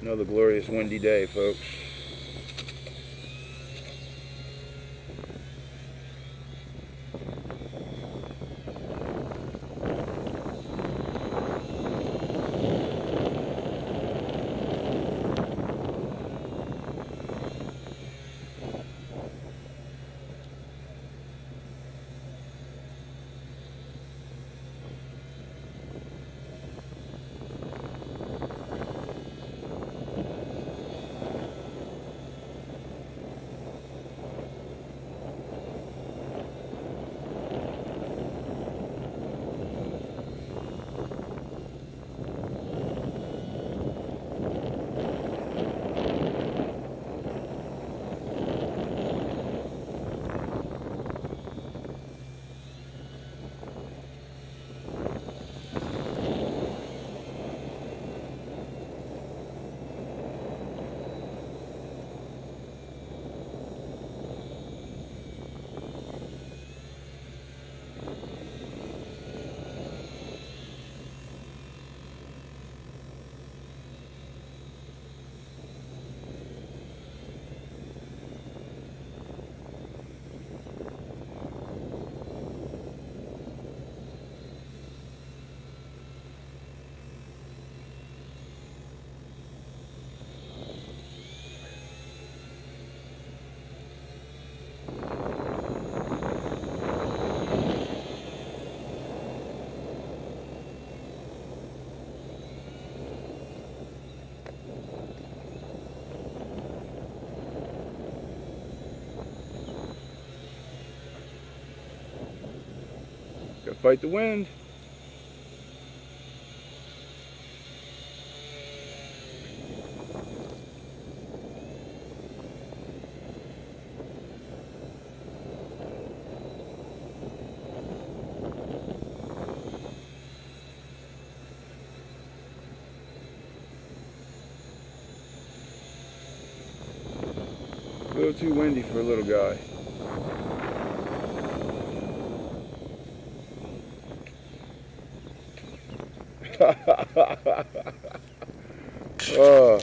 Another glorious windy day, folks. Fight the wind. A little too windy for a little guy. oh.